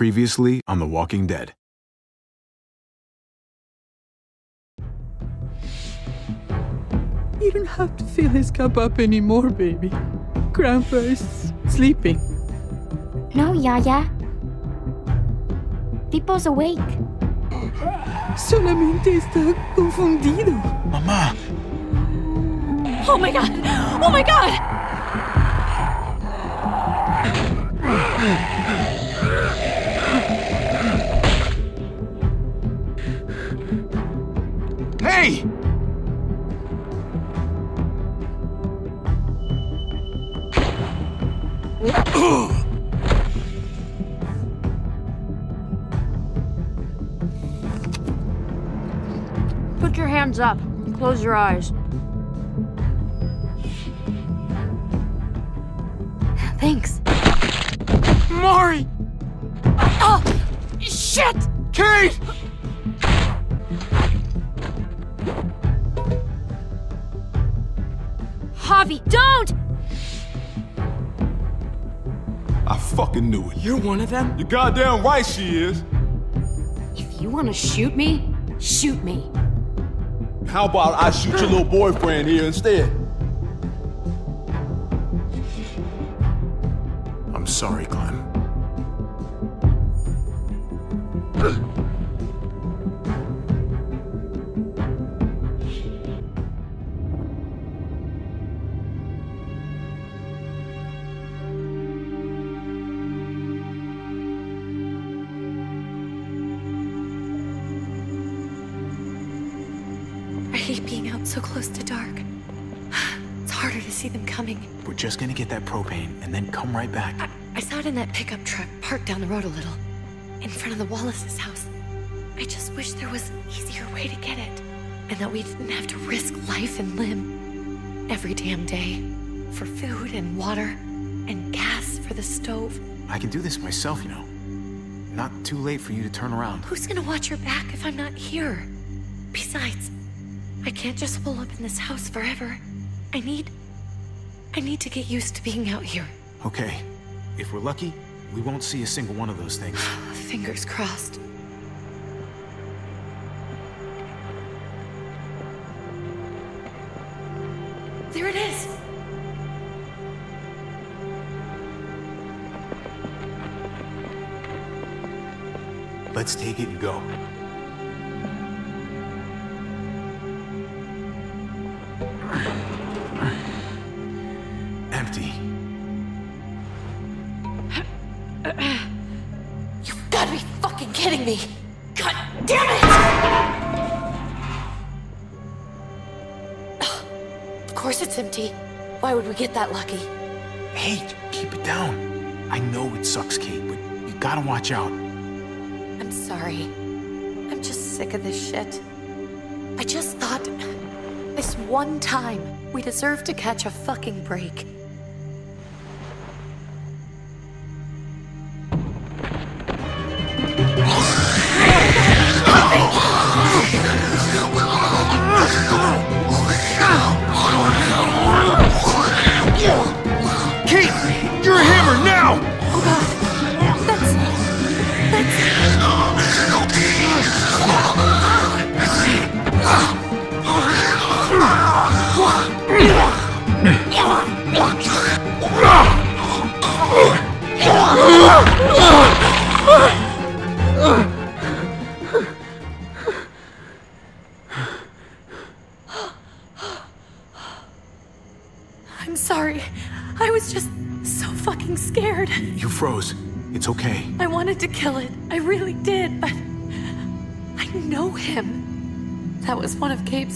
Previously on The Walking Dead. You don't have to fill his cup up anymore, baby. Grandpa is sleeping. No, Yaya. Pipo's awake. Solamente está confundido. Mamá! Oh my god! Oh my god! Hey! Put your hands up. Close your eyes. Thanks. Mari! Oh! Ah, shit! Kate! Javi, don't! I fucking knew it. You're one of them? You're goddamn right she is. If you want to shoot me, shoot me. How about I shoot your little boyfriend here instead? I'm sorry, Clem. Get that propane and then come right back. I, I saw it in that pickup truck parked down the road a little, in front of the Wallace's house. I just wish there was an easier way to get it, and that we didn't have to risk life and limb every damn day for food and water and gas for the stove. I can do this myself, you know. Not too late for you to turn around. Who's gonna watch your back if I'm not here? Besides, I can't just hole up in this house forever. I need. I need to get used to being out here. Okay. If we're lucky, we won't see a single one of those things. Fingers crossed. There it is! Let's take it and go. Kidding me! God damn it! Of course it's empty. Why would we get that lucky? Hey, keep it down. I know it sucks, Kate, but you gotta watch out. I'm sorry. I'm just sick of this shit. I just thought this one time we deserve to catch a fucking break.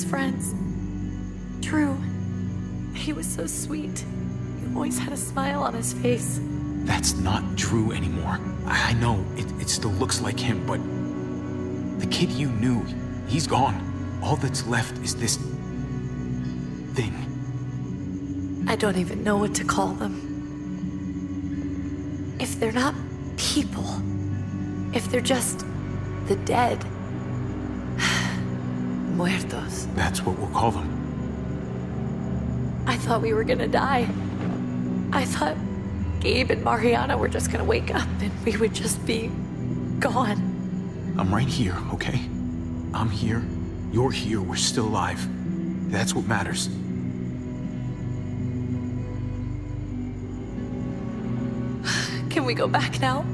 Friends. True. He was so sweet. He always had a smile on his face. That's not true anymore. I I know it, it still looks like him, but the kid you knew, he's gone. All that's left is this thing. I don't even know what to call them. If they're not people, if they're just the dead, muertos. That's what we'll call them. I thought we were gonna die. I thought Gabe and Mariana were just gonna wake up and we would just be gone. I'm right here, okay? I'm here. You're here. We're still alive. That's what matters. Can we go back now?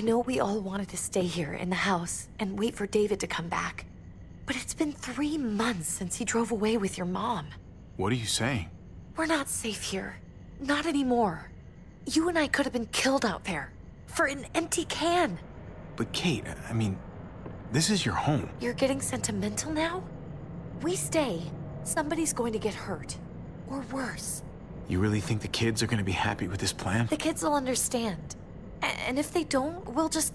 I know we all wanted to stay here in the house and wait for David to come back. But it's been three months since he drove away with your mom. What are you saying? We're not safe here. Not anymore. You and I could have been killed out there. For an empty can. But Kate, I mean, this is your home. You're getting sentimental now? We stay, somebody's going to get hurt. Or worse. You really think the kids are gonna be happy with this plan? The kids will understand. A- And if they don't, we'll just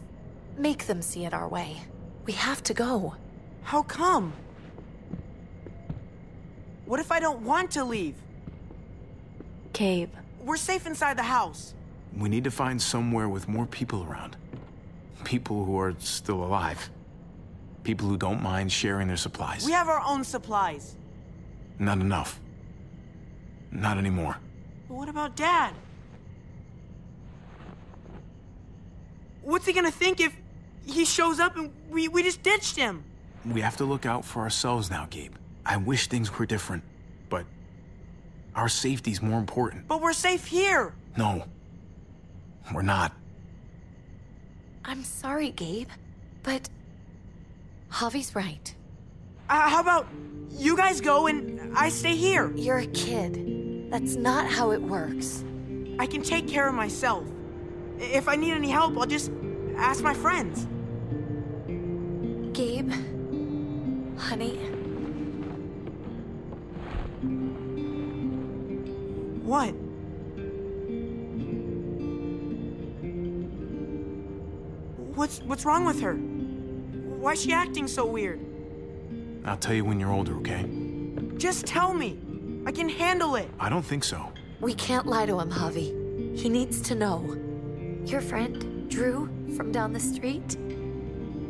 make them see it our way. We have to go. How come? What if I don't want to leave? Gabe. We're safe inside the house. We need to find somewhere with more people around. People who are still alive. People who don't mind sharing their supplies. We have our own supplies. Not enough. Not anymore. But what about Dad? What's he gonna think if he shows up and we, we just ditched him? We have to look out for ourselves now, Gabe. I wish things were different, but our safety's more important. But we're safe here. No, we're not. I'm sorry, Gabe, but Javi's right. Uh, how about you guys go and I stay here? You're a kid. That's not how it works. I can take care of myself. I- If I need any help, I'll just ask my friends. Gabe, honey, What? What's what's wrong with her? Why's she acting so weird? I'll tell you when you're older, okay? Just tell me. I can handle it. I don't think so. we can't lie to him, Javi. He needs to know. Your friend, Drew, from down the street,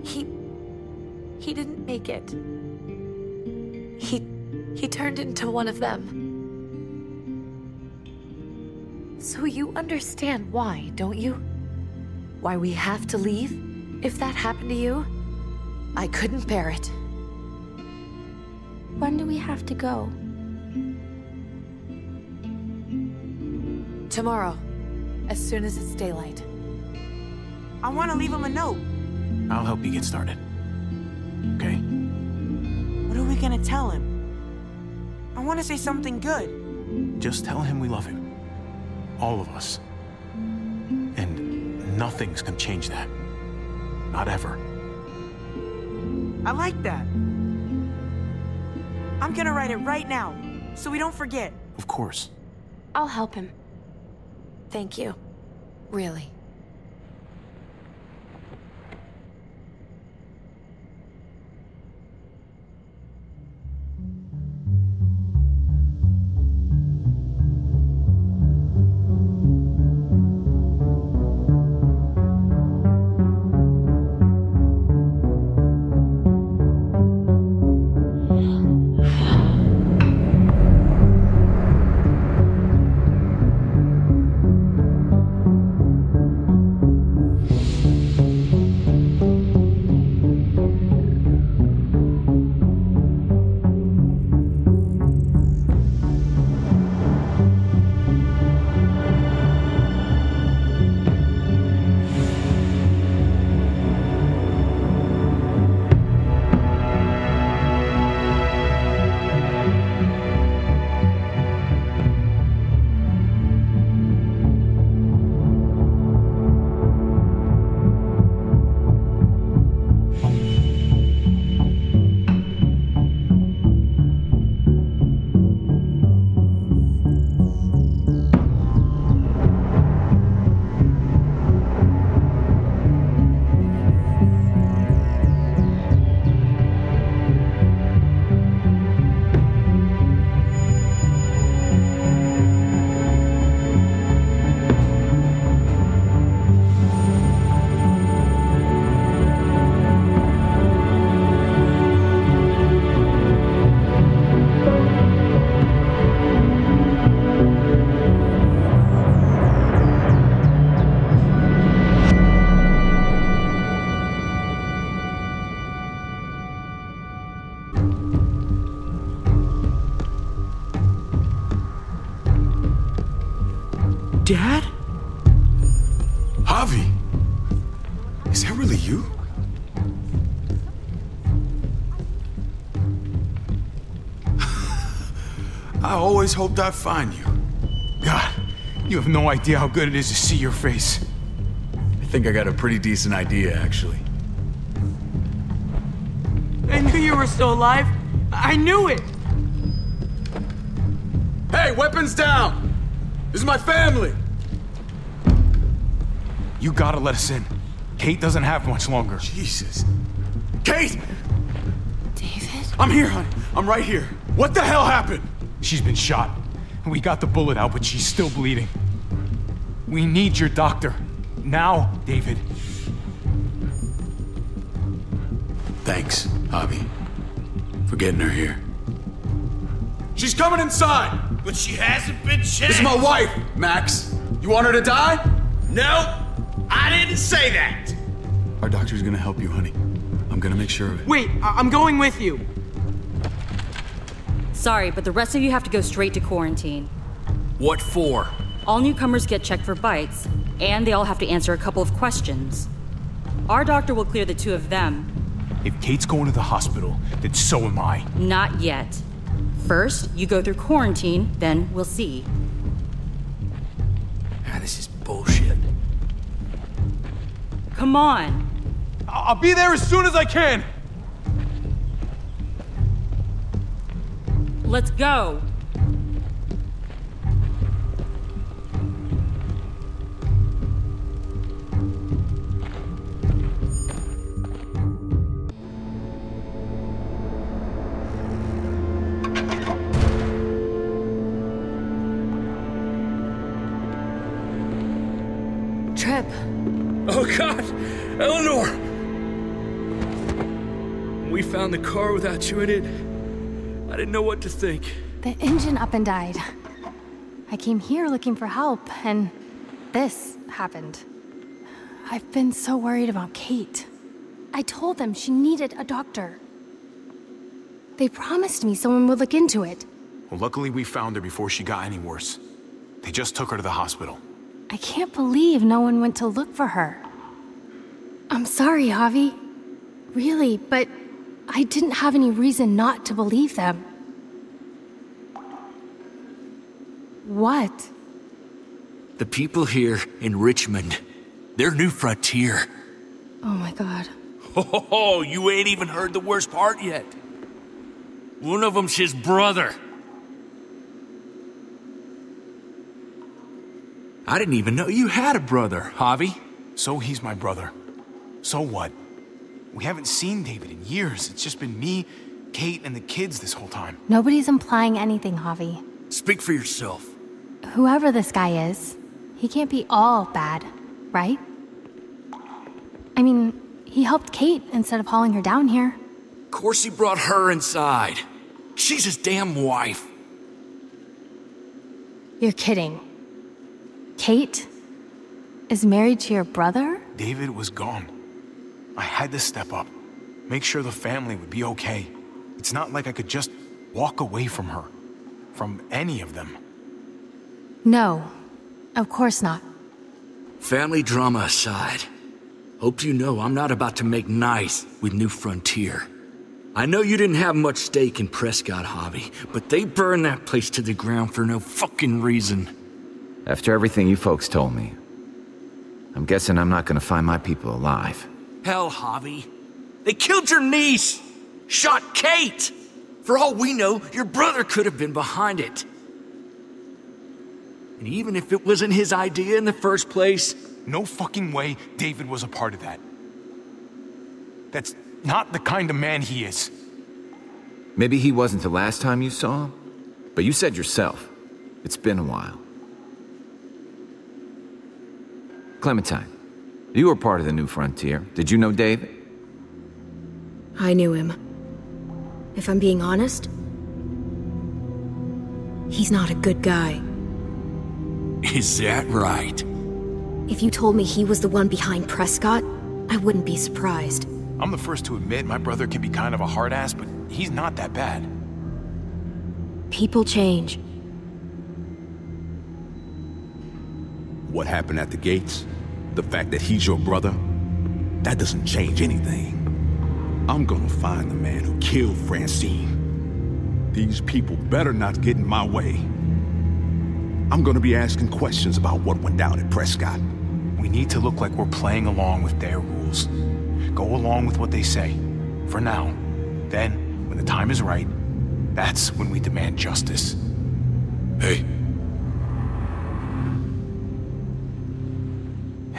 he. he didn't make it. He. he turned into one of them. So you understand why, don't you? Why we have to leave? If that happened to you, I couldn't bear it. When do we have to go? Tomorrow, as soon as it's daylight. I want to leave him a note. I'll help you get started. Okay? What are we gonna tell him? I want to say something good. Just tell him we love him. All of us. And nothing's gonna change that. Not ever. I like that. I'm gonna write it right now, so we don't forget. Of course. I'll help him. Thank you. Really. Dad? Javi! Is that really you? I always hoped I'd find you. God, you have no idea how good it is to see your face. I think I got a pretty decent idea, actually. I knew you were still alive. I knew it! Hey, weapons down! This is my family! You gotta let us in. Kate doesn't have much longer. Jesus. Kate! David? I'm here, honey. I'm right here. What the hell happened? She's been shot. and We got the bullet out, but she's still bleeding. We need your doctor. Now, David. Thanks, Javi, for getting her here. She's coming inside! But she hasn't been checked. This is my wife, Max. You want her to die? No, I didn't say that. Our doctor's gonna help you, honey. I'm gonna make sure of it. Wait, I- I'm going with you. Sorry, but the rest of you have to go straight to quarantine. What for? All newcomers get checked for bites, and they all have to answer a couple of questions. Our doctor will clear the two of them. If Kate's going to the hospital, then so am I. Not yet. First, you go through quarantine, then we'll see. Ah, this is bullshit. Come on. I- I'll be there as soon as I can. Let's go. Tripp. Oh God, Eleanor! When we found the car without you in it, I didn't know what to think. The engine up and died. I came here looking for help, and this happened. I've been so worried about Kate. I told them she needed a doctor. They promised me someone would look into it. Well, luckily we found her before she got any worse. They just took her to the hospital. I can't believe no one went to look for her. I'm sorry, Javi. Really, but I didn't have any reason not to believe them. What? The people here in Richmond, their new frontier. Oh my god. Oh, you ain't even heard the worst part yet. One of them's his brother. I didn't even know you had a brother, Javi. So he's my brother. So what? We haven't seen David in years. It's just been me, Kate, and the kids this whole time. Nobody's implying anything, Javi. Speak for yourself. Whoever this guy is, he can't be all bad, right? I mean, he helped Kate instead of hauling her down here. Of course he brought her inside. She's his damn wife. You're kidding. Kate is married to your brother? David was gone. I had to step up, make sure the family would be okay. It's not like I could just walk away from her, from any of them. No, of course not. Family drama aside, hope you know I'm not about to make nice with New Frontier. I know you didn't have much stake in Prescott Hobby, but they burned that place to the ground for no fucking reason. After everything you folks told me, I'm guessing I'm not gonna find my people alive. Hell, Hobby. They killed your niece! Shot Kate! For all we know, your brother could have been behind it. And even if it wasn't his idea in the first place, No fucking way David was a part of that. That's not the kind of man he is. Maybe he wasn't the last time you saw him, but you said yourself, it's been a while. Clementine, you were part of the New Frontier. Did you know David? I knew him. If I'm being honest, he's not a good guy. is that right? If you told me he was the one behind Prescott, I wouldn't be surprised. I'm the first to admit my brother can be kind of a hard ass, but he's not that bad. People change. what happened at the gates, the fact that he's your brother, that doesn't change anything. I'm gonna find the man who killed Francine. These people better not get in my way. I'm gonna be asking questions about what went down at Prescott. We need to look like we're playing along with their rules. Go along with what they say. For now. Then, when the time is right, that's when we demand justice. Hey.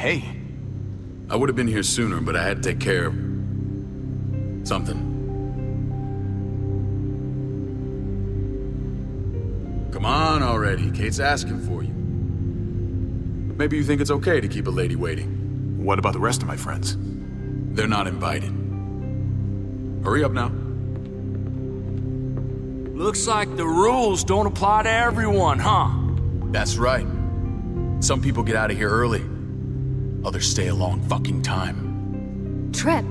Hey. I would have been here sooner, but I had to take care of... something. Come on already. Kate's asking for you. Maybe you think it's okay to keep a lady waiting. What about the rest of my friends? They're not invited. Hurry up now. Looks like the rules don't apply to everyone, huh? That's right. Some people get out of here early. Others stay a long fucking time. Tripp,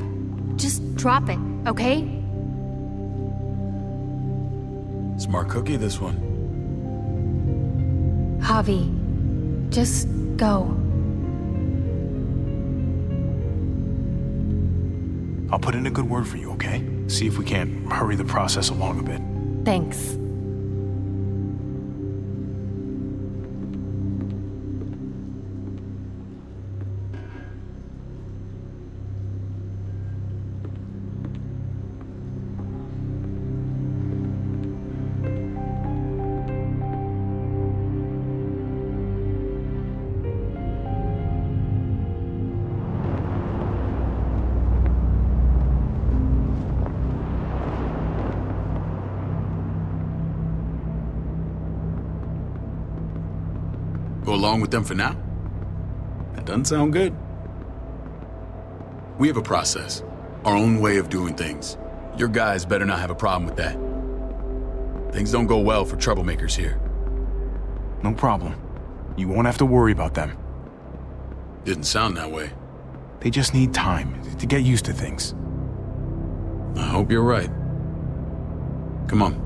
just drop it, okay? Smart cookie, this one. Javi, just go. I'll put in a good word for you, okay? See if we can't hurry the process along a bit. Thanks. Them for now? That doesn't sound good. We have a process, our own way of doing things. Your guys better not have a problem with that. Things don't go well for troublemakers here. No problem. You won't have to worry about them. Didn't sound that way. They just need time to get used to things. I hope you're right. Come on.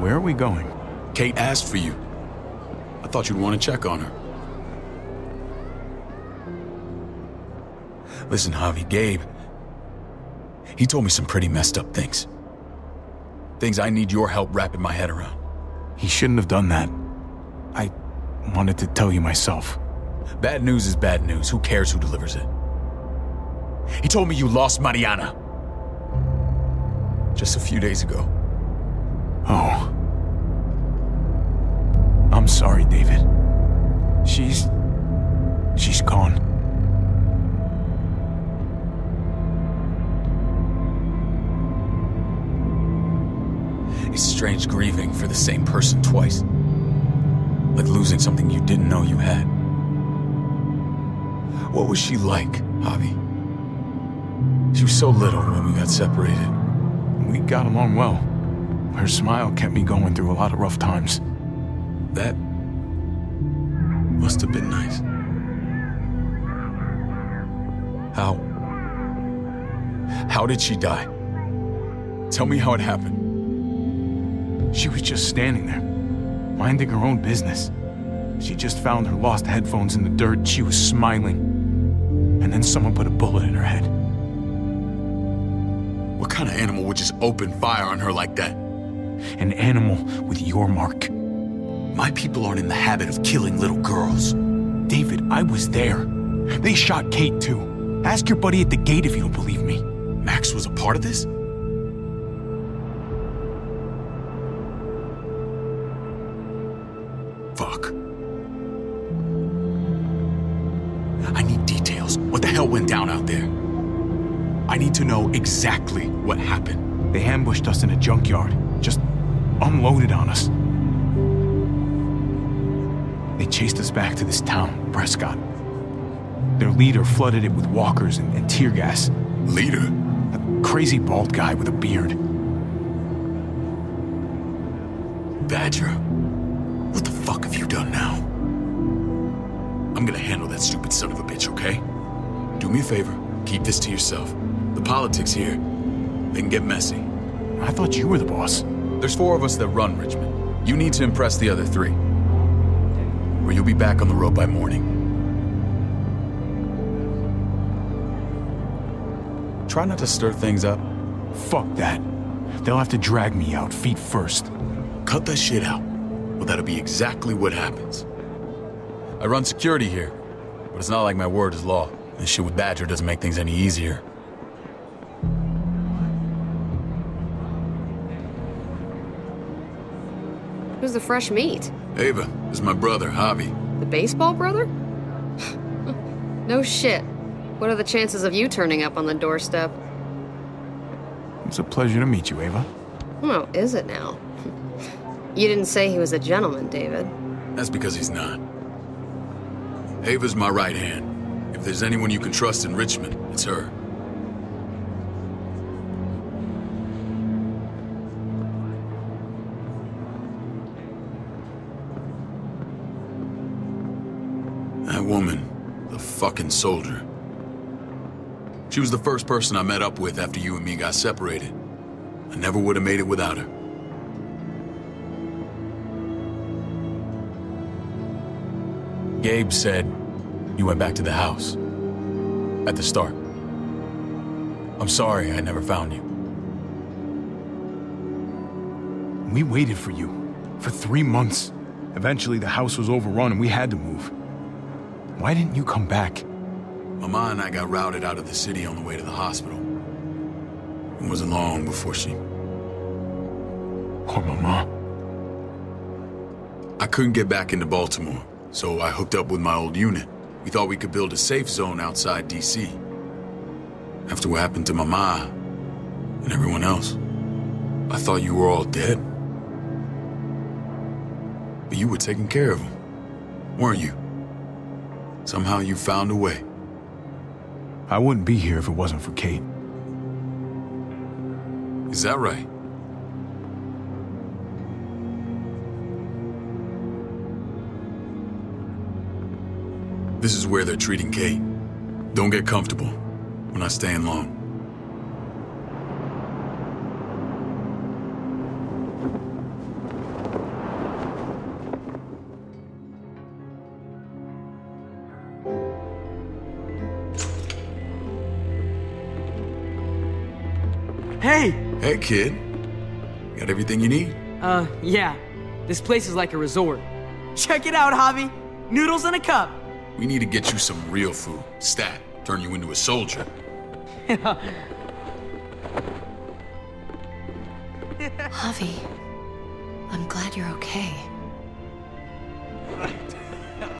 Where are we going? Kate asked for you. I thought you'd want to check on her. Listen, Javi, Gabe. He told me some pretty messed up things. Things I need your help wrapping my head around. He shouldn't have done that. I wanted to tell you myself. Bad news is bad news. Who cares who delivers it? He told me you lost Mariana. Just a few days ago. Oh. I'm sorry, David. She's... she's gone. It's strange grieving for the same person twice. Like losing something you didn't know you had. What was she like, Javi? She was so little when we got separated. We got along well. Her smile kept me going through a lot of rough times. That must have been nice. How? How did she die? Tell me how it happened. She was just standing there, minding her own business. She just found her lost headphones in the dirt. She was smiling. And then someone put a bullet in her head. What kind of animal would just open fire on her like that? An animal with your mark. My people aren't in the habit of killing little girls. David, I was there. They shot Kate too. Ask your buddy at the gate if you don't believe me. Max was a part of this? Fuck. I need details. What the hell went down out there? I need to know exactly what happened. They ambushed us in a junkyard. Just unloaded on us. They chased us back to this town, Prescott. Their leader flooded it with walkers and, and tear gas. Leader? A crazy bald guy with a beard. Badger, what the fuck have you done now? I'm gonna handle that stupid son of a bitch, okay? Do me a favor, keep this to yourself. The politics here, they can get messy. I thought you were the boss. There's four of us that run Richmond. You need to impress the other three. Or you'll be back on the road by morning. Try not to stir things up. Fuck that. They'll have to drag me out feet first. Cut that shit out. Well, that'll be exactly what happens. I run security here, but it's not like my word is law. This shit with Badger doesn't make things any easier. Who's the fresh meat? Ava, is my brother, Javi. The baseball brother? no shit. What are the chances of you turning up on the doorstep? It's a pleasure to meet you, Ava. Oh, is it now? You didn't say he was a gentleman, David. That's because he's not. Ava's my right hand. If there's anyone you can trust in Richmond, it's her. Fucking soldier. She was the first person I met up with after you and me got separated. I never would have made it without her. Gabe said you went back to the house. At the start. I'm sorry I never found you. We waited for you. For three months. Eventually, the house was overrun and we had to move. Why didn't you come back? Mama and I got routed out of the city on the way to the hospital. It wasn't long before she... Poor Mama. I couldn't get back into Baltimore, so I hooked up with my old unit. We thought we could build a safe zone outside D.C. After what happened to Mama and everyone else, I thought you were all dead. But you were taking care of them, weren't you? Somehow you found a way. I wouldn't be here if it wasn't for Kate. Is that right? This is where they're treating Kate. Don't get comfortable. We're not staying long. Hey! Hey, kid. Got everything you need? Uh, yeah. This place is like a resort. Check it out, Javi. Noodles in a cup. We need to get you some real food. Stat. Turn you into a soldier. Javi, I'm glad you're okay.